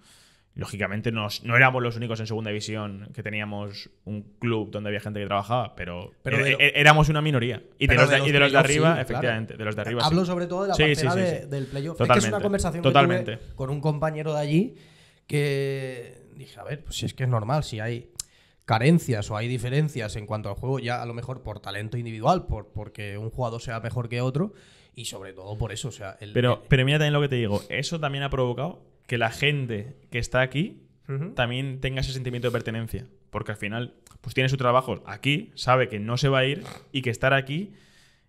Lógicamente nos- no éramos los únicos en segunda división que teníamos un club donde había gente que trabajaba, pero, de e- éramos una minoría. Y de los de, de los y de los de playoffs, arriba, sí, claro. efectivamente, de los de arriba. sí. Hablo sobre todo de la Sí, parcela sí, sí, de- sí. del playoff. Es que es una conversación totalmente. que tuve con un compañero de allí que dije, a ver, pues si es que es normal, si hay carencias o hay diferencias en cuanto al juego, ya a lo mejor por talento individual, por, porque un jugador sea mejor que otro, y sobre todo por eso, o sea, el, Pero, pero mira también lo que te digo, eso también ha provocado que la gente que está aquí también tenga ese sentimiento de pertenencia. Porque al final, pues tiene su trabajo aquí, sabe que no se va a ir y que estar aquí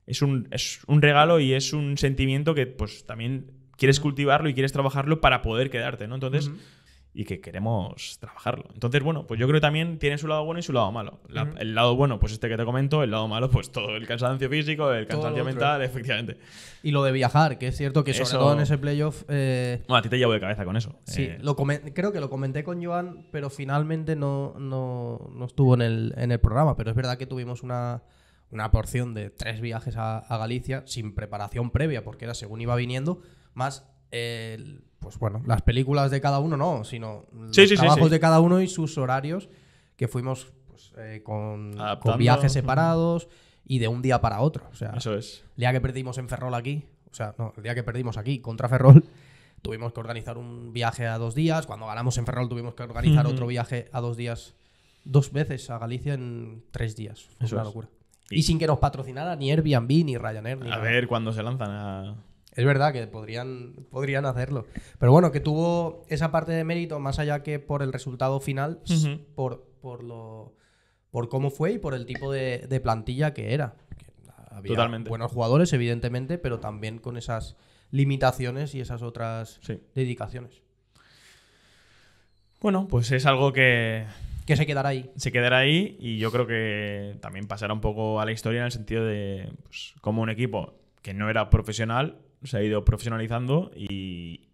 es un, es un regalo y es un sentimiento que pues también quieres cultivarlo y quieres trabajarlo para poder quedarte, ¿no? Entonces. Y que queremos trabajarlo. Entonces, bueno, pues yo creo que también tiene su lado bueno y su lado malo. La-. El lado bueno, pues este que te comento, el lado malo, pues todo el cansancio físico, el cansancio mental, efectivamente. Y lo de viajar, que es cierto que sobre Eso- todo en ese playoff... eh, Bueno, a ti te llevo de cabeza con eso. Sí, Eh, lo creo que lo comenté con Joan, pero finalmente no, no, no estuvo en el, en el programa. Pero es verdad que tuvimos una, una porción de tres viajes a, a Galicia sin preparación previa, porque era según iba viniendo, más el- pues bueno, las películas de cada uno no, sino los Sí, sí, sí, trabajos sí. de cada uno y sus horarios que fuimos pues, eh, con, viajes separados y de un día para otro. O sea, Eso es. el día que perdimos en Ferrol aquí, o sea, no, el día que perdimos aquí contra Ferrol, tuvimos que organizar un viaje a dos días. Cuando ganamos en Ferrol tuvimos que organizar otro viaje a dos días, dos veces a Galicia en tres días. Fue Eso una es. locura. Y- Y sin que nos patrocinara ni Airbnb ni Ryanair. Ni A nada. ver cuándo se lanzan a. Es verdad que podrían, podrían hacerlo. Pero bueno, que tuvo esa parte de mérito, más allá que por el resultado final, por, por lo por cómo fue y por el tipo de, de plantilla que era. Que había Totalmente. buenos jugadores, evidentemente, pero también con esas limitaciones y esas otras Sí. dedicaciones. Bueno, pues es algo que Que se quedará ahí. se quedará ahí y yo creo que también pasará un poco a la historia en el sentido de pues, cómo un equipo que no era profesional se ha ido profesionalizando y,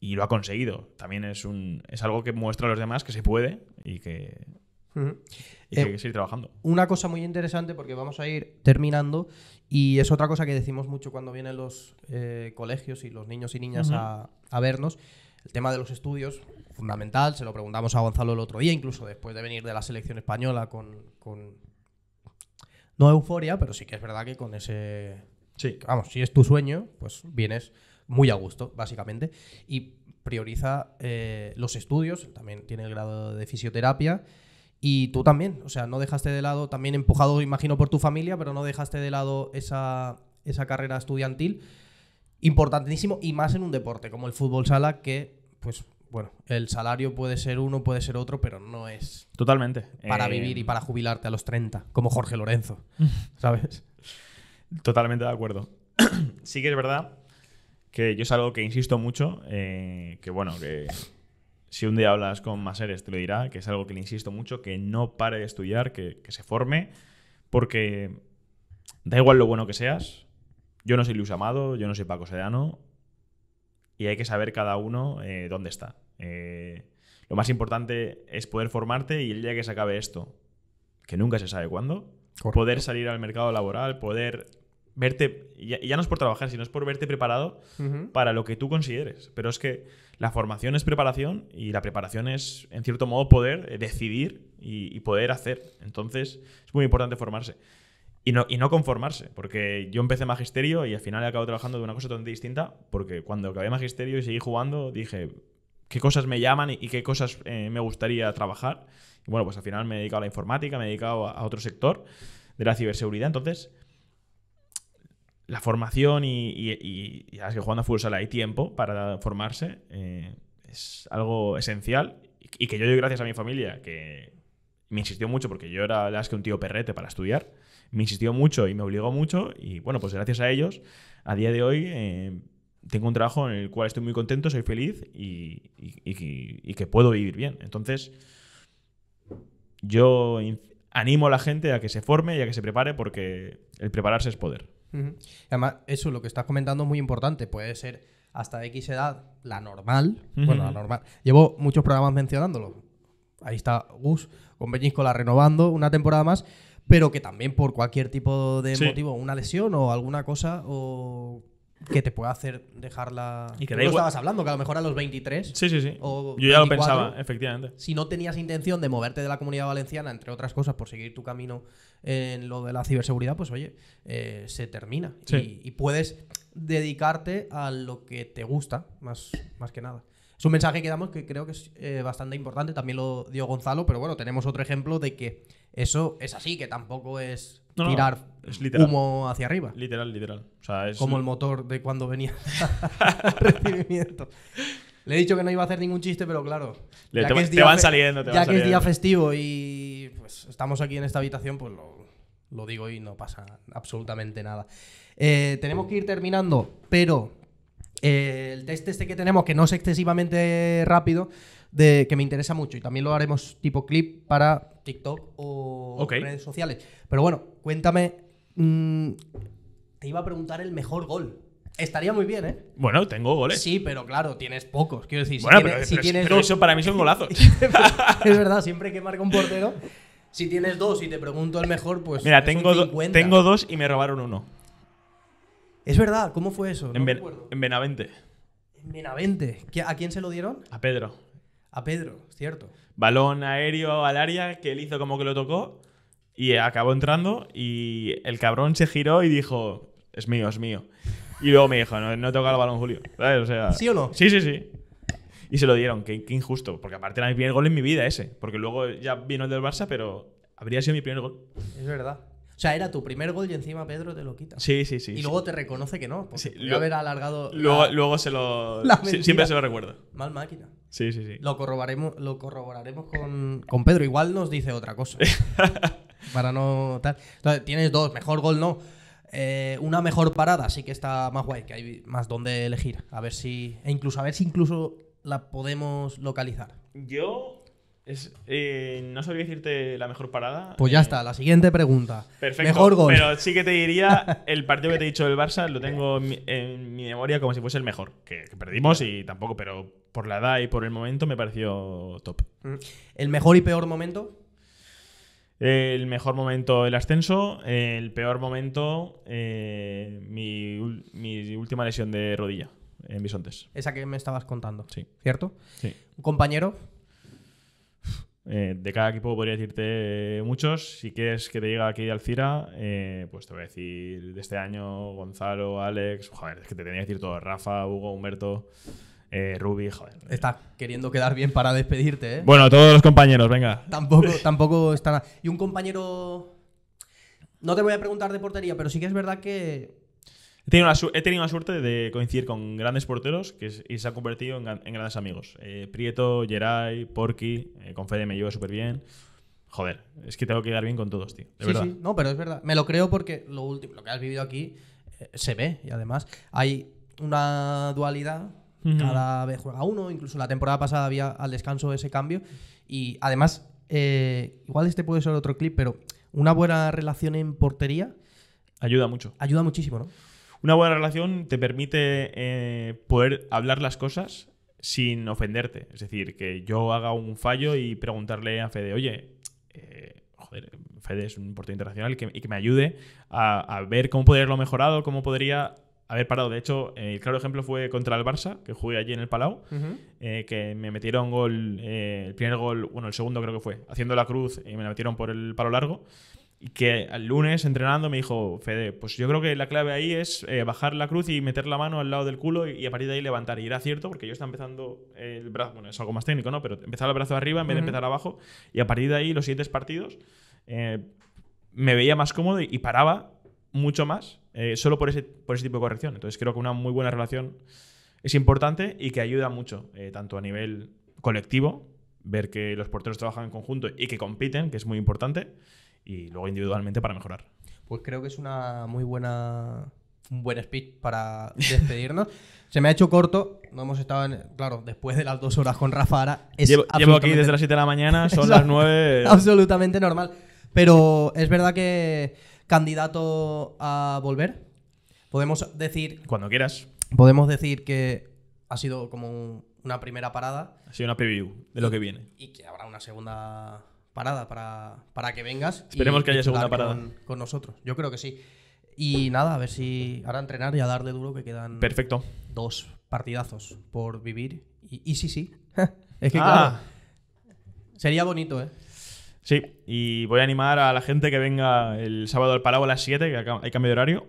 y lo ha conseguido. También es, un, es algo que muestra a los demás que se puede y que, y que Eh, hay que seguir trabajando. Una cosa muy interesante, porque vamos a ir terminando, y es otra cosa que decimos mucho cuando vienen los eh, colegios y los niños y niñas a, a vernos, el tema de los estudios, fundamental, se lo preguntamos a Gonzalo el otro día, incluso después de venir de la selección española con, con- no euforia, pero sí que es verdad que con ese... Sí. Vamos, si es tu sueño, pues vienes muy a gusto, básicamente, y prioriza eh, los estudios, también tiene el grado de fisioterapia, y tú también, o sea, no dejaste de lado, también empujado, imagino, por tu familia, pero no dejaste de lado esa, esa carrera estudiantil. Importantísimo, y más en un deporte como el fútbol sala, que, pues, bueno, el salario puede ser uno, puede ser otro, pero no es Totalmente. para Eh, vivir y para jubilarte a los 30, como Jorge Lorenzo, ¿sabes? Totalmente de acuerdo. sí que es verdad que yo es algo que insisto mucho, eh, que bueno, que si un día hablas con Maseres te lo dirá, que es algo que le insisto mucho, que no pare de estudiar, que, que se forme, porque da igual lo bueno que seas, yo no soy Luis Amado, yo no soy Paco Sedano, y hay que saber cada uno eh, dónde está. Eh, lo más importante es poder formarte y el día que se acabe esto, que nunca se sabe cuándo, poder salir al mercado laboral, poder verte, ya, no es por trabajar, sino es por verte preparado para lo que tú consideres. Pero es que la formación es preparación y la preparación es, en cierto modo, poder eh, decidir y, y poder hacer. Entonces, es muy importante formarse. Y no, y no conformarse, porque yo empecé magisterio y al final he acabado trabajando de una cosa totalmente distinta, porque cuando acabé magisterio y seguí jugando, dije qué cosas me llaman y, y qué cosas eh, me gustaría trabajar. Y bueno, pues al final me he dedicado a la informática, me he dedicado a, a otro sector de la ciberseguridad. Entonces, la formación y, y, ahora que jugando a fútbol sala hay tiempo para formarse, eh, es algo esencial y que yo doy gracias a mi familia, que me insistió mucho, porque yo era la verdad es que un tío perrete para estudiar, me insistió mucho y me obligó mucho y bueno, pues gracias a ellos, a día de hoy eh, tengo un trabajo en el cual estoy muy contento, soy feliz y, y- que puedo vivir bien. Entonces, yo animo a la gente a que se forme y a que se prepare porque el prepararse es poder. Ujú. Además, eso, lo que estás comentando es muy importante. Puede ser hasta X edad la normal. Bueno, la normal. Llevo muchos programas mencionándolo. Ahí está Gus con Beñíscola renovando una temporada más. Pero que también por cualquier tipo de Sí. motivo, una lesión o alguna cosa, o que te pueda hacer dejarla. Y que igual- estabas hablando, que a lo mejor a los 23 Sí, sí, sí. O Yo ya lo 24. pensaba, efectivamente. si no tenías intención de moverte de la comunidad valenciana, entre otras cosas, por seguir tu camino en lo de la ciberseguridad, pues oye, eh, se termina. Sí. Y, y puedes dedicarte a lo que te gusta, más, más que nada. Es un mensaje que damos que creo que es eh, bastante importante, también lo dio Gonzalo, pero bueno, tenemos otro ejemplo de que eso es así, que tampoco es No, tirar humo hacia arriba. Literal, literal. O sea, es Como el motor de cuando venía recibimiento. Le he dicho que no iba a hacer ningún chiste, pero claro. Le- ya te que es te día van fe- saliendo, te Ya van que es día festivo y pues estamos aquí en esta habitación, pues lo, lo digo y no pasa absolutamente nada. Eh, tenemos que ir terminando, pero eh, el test este que tenemos, que no es excesivamente rápido, de, que me interesa mucho y también lo haremos tipo clip para TikTok o redes sociales. Pero bueno, cuéntame. mm, te iba a preguntar el mejor gol. Estaría muy bien, ¿eh? Bueno, tengo goles. Sí, pero claro, tienes pocos. Quiero decir, si bueno, tienes, pero, si pero- tienes pero dos- eso para mí son golazos. es verdad, siempre que marca un portero. Si tienes dos y te pregunto el mejor, pues. Mira, tengo, do- 50. tengo dos y me robaron uno. Es verdad, ¿cómo fue eso? No en, Ben- en Benavente. En Benavente. ¿Qui- ¿A quién se lo dieron? A Pedro. A Pedro, cierto. Balón aéreo al área que él hizo como que lo tocó y acabó entrando y el cabrón se giró y dijo, es mío, es mío. Y luego me dijo, no, no he tocado el balón, Julio. ¿Sabes? O sea, ¿Sí o no? Sí, sí, sí. Y se lo dieron, qué, qué injusto, porque aparte era mi primer gol en mi vida ese, porque luego ya vino el del Barça, pero habría sido mi primer gol. Es verdad. O sea, era tu primer gol y encima Pedro te lo quita. Sí, sí, sí. y sí. luego te reconoce que no. Porque lo- haber alargado. la- Luego, se lo... siempre se lo recuerdo. Mal máquina. Sí, sí, sí. Lo corroboraremos, lo corroboraremos con, con Pedro. Igual nos dice otra cosa. Para no tal. Entonces, tienes dos, mejor gol no. Eh, una mejor parada sí que está más guay, que hay más donde elegir. A ver si. E incluso a ver si incluso la podemos localizar. Yo... Es, eh, no sabría decirte la mejor parada. Pues ya Eh, está, la siguiente pregunta. Perfecto. Mejor gol. Pero sí que te diría, el partido que te he dicho del Barça lo tengo en mi, en mi memoria como si fuese el mejor. Que, que perdimos y tampoco, pero por la edad y por el momento me pareció top. Mm. El mejor y peor momento. El mejor momento el ascenso, el peor momento eh, mi última lesión de rodilla en Bisontes. Esa que me estabas contando. Sí. ¿Cierto? Sí. Un compañero. Eh, de cada equipo podría decirte muchos. Si quieres que te diga aquí Alcira, eh, pues te voy a decir de este año Gonzalo, Alex. Joder, es que te tenía que decir todo. Rafa, Hugo, Humberto, eh, Rubi, joder. Está queriendo quedar bien para despedirte, ¿eh? Bueno, todos los compañeros, venga. Tampoco, tampoco está nada. Y un compañero. No te voy a preguntar de portería, pero sí que es verdad que. He tenido, la he tenido la suerte de coincidir con grandes porteros que es- y se han convertido en, en grandes amigos. Eh, Prieto, Geray, Porky, eh, con Fede me llevo súper bien. Joder, es que tengo que quedar bien con todos, tío. De sí, verdad. sí, no, pero es verdad. Me lo creo porque lo último, lo que has vivido aquí eh, se ve y además hay una dualidad. Cada vez juega uno, incluso la temporada pasada había al descanso ese cambio. Y además, eh, igual este puede ser otro clip, pero una buena relación en portería Ayuda mucho. ayuda muchísimo, ¿no? Una buena relación te permite eh, poder hablar las cosas sin ofenderte. Es decir, que yo haga un fallo y preguntarle a Fede, oye, eh, joder, Fede es un portero internacional y que, y que me ayude a, a ver cómo podría haberlo mejorado, cómo podría haber parado. De hecho, el claro ejemplo fue contra el Barça, que jugué allí en el Palau, eh, que me metieron gol, eh, el primer gol, bueno, el segundo creo que fue, haciendo la cruz y me la metieron por el palo largo. Y que al lunes entrenando me dijo, Fede, pues yo creo que la clave ahí es eh, bajar la cruz y meter la mano al lado del culo y, y a partir de ahí levantar. Y era cierto porque yo estaba empezando el brazo, bueno, es algo más técnico, ¿no? Pero empezaba el brazo arriba en vez de Ujú. empezar abajo. Y a partir de ahí, los siguientes partidos, eh, me veía más cómodo y, y paraba mucho más eh, solo por ese, por ese tipo de corrección. Entonces creo que una muy buena relación es importante y que ayuda mucho, eh, tanto a nivel colectivo, ver que los porteros trabajan en conjunto y que compiten, que es muy importante, y luego individualmente para mejorar. Pues creo que es una muy buena. Un buen speech para despedirnos. Se me ha hecho corto. No hemos estado en. Claro, después de las dos horas con Rafa ahora. Es Llevo, llevo aquí desde las 7 de la mañana, son las 9. Absolutamente normal. Pero es verdad que candidato a volver. Podemos decir. Cuando quieras. Podemos decir que ha sido como una primera parada. Ha sido una preview de lo que viene. Y que habrá una segunda parada para, para que vengas. y Esperemos que haya segunda parada. Con, con nosotros. Yo creo que sí. Y nada, a ver si ahora entrenar y a darle duro que quedan Perfecto. dos partidazos por vivir. Y, y sí, sí. es que Ah. claro. Sería bonito, ¿eh? Sí, y voy a animar a la gente que venga el sábado al Palau a las 7, que hay cambio de horario.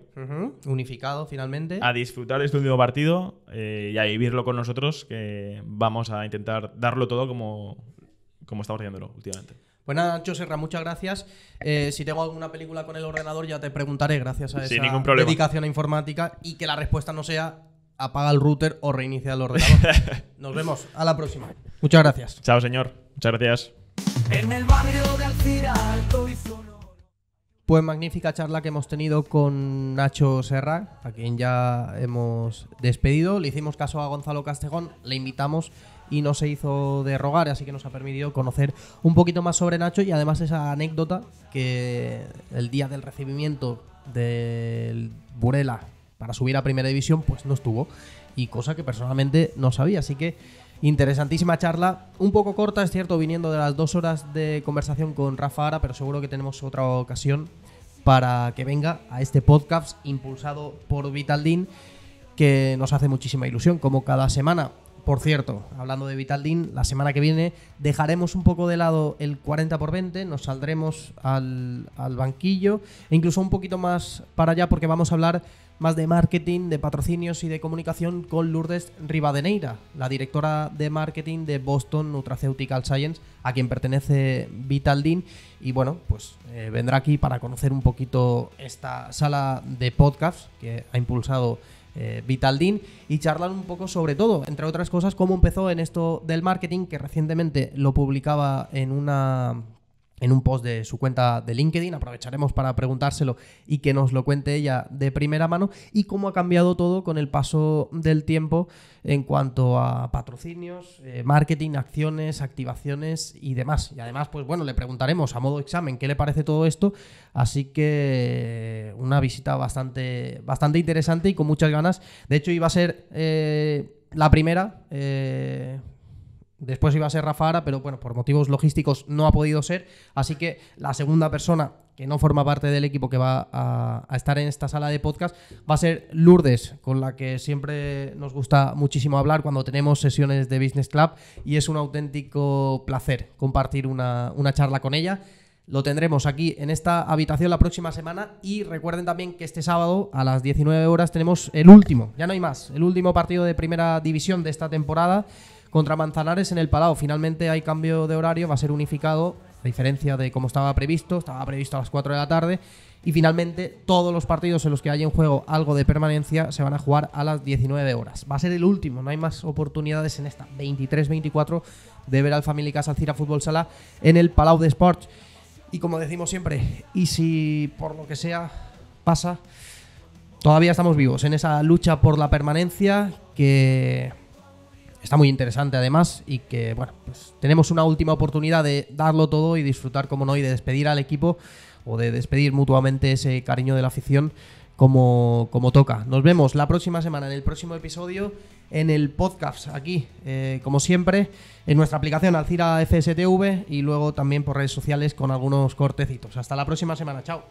Unificado finalmente. a disfrutar de este último partido eh, y a vivirlo con nosotros, que vamos a intentar darlo todo como, como estamos haciéndolo últimamente. Pues nada, Nacho Serra, muchas gracias. Eh, si tengo alguna película con el ordenador, ya te preguntaré, gracias a Sin esa ningún problema. dedicación a informática y que la respuesta no sea apaga el router o reinicia el ordenador. Nos vemos. A la próxima. Muchas gracias. Chao, señor. Muchas gracias. En el barrio de Alcira, alto y sonoro. Pues magnífica charla que hemos tenido con Nacho Serra, a quien ya hemos despedido. Le hicimos caso a Gonzalo Castejón, le invitamos y no se hizo de rogar, así que nos ha permitido conocer un poquito más sobre Nacho y además esa anécdota que el día del recibimiento del Burela para subir a Primera División, pues no estuvo. Y cosa que personalmente no sabía, así que Interesantísima charla, un poco corta, es cierto, viniendo de las dos horas de conversación con Rafa Ara, pero seguro que tenemos otra ocasión para que venga a este podcast impulsado por Vitaldin, que nos hace muchísima ilusión, como cada semana. Por cierto, hablando de Vitaldin, la semana que viene dejaremos un poco de lado el 40 por 20, nos saldremos al, al banquillo e incluso un poquito más para allá porque vamos a hablar más de marketing, de patrocinios y de comunicación con Lourdes Rivadeneira, la directora de marketing de Boston Nutraceutical Science, a quien pertenece Vitaldin. Y bueno, pues eh, vendrá aquí para conocer un poquito esta sala de podcast que ha impulsado eh, Vitaldin y charlar un poco sobre todo, entre otras cosas, cómo empezó en esto del marketing, que recientemente lo publicaba en una en un post de su cuenta de LinkedIn. Aprovecharemos para preguntárselo y que nos lo cuente ella de primera mano y cómo ha cambiado todo con el paso del tiempo en cuanto a patrocinios, eh, marketing, acciones, activaciones y demás. Y además, pues bueno, le preguntaremos a modo examen qué le parece todo esto. Así que una visita bastante, bastante interesante y con muchas ganas. De hecho, iba a ser eh, la primera. eh, Después iba a ser Rafa Ara, pero bueno, por motivos logísticos no ha podido ser. Así que la segunda persona que no forma parte del equipo que va a, estar en esta sala de podcast va a ser Lourdes, con la que siempre nos gusta muchísimo hablar cuando tenemos sesiones de Business Club y es un auténtico placer compartir una, una charla con ella. Lo tendremos aquí en esta habitación la próxima semana y recuerden también que este sábado a las 19 horas tenemos el último, ya no hay más, el último partido de primera división de esta temporada contra Manzanares en el Palau. Finalmente hay cambio de horario, va a ser unificado, a diferencia de como estaba previsto, estaba previsto a las 4 de la tarde. Y finalmente todos los partidos en los que haya en juego algo de permanencia se van a jugar a las 19 horas. Va a ser el último, no hay más oportunidades en esta 23-24 de ver al Family Casa Alcira Fútbol Sala en el Palau de Sports. Y como decimos siempre, y si por lo que sea pasa, todavía estamos vivos en esa lucha por la permanencia que está muy interesante además y que bueno, pues tenemos una última oportunidad de darlo todo y disfrutar como no y de despedir al equipo o de despedir mutuamente ese cariño de la afición como, como toca. Nos vemos la próxima semana en el próximo episodio en el podcast aquí, eh, como siempre, en nuestra aplicación Alcira FSTV y luego también por redes sociales con algunos cortecitos. Hasta la próxima semana, chao.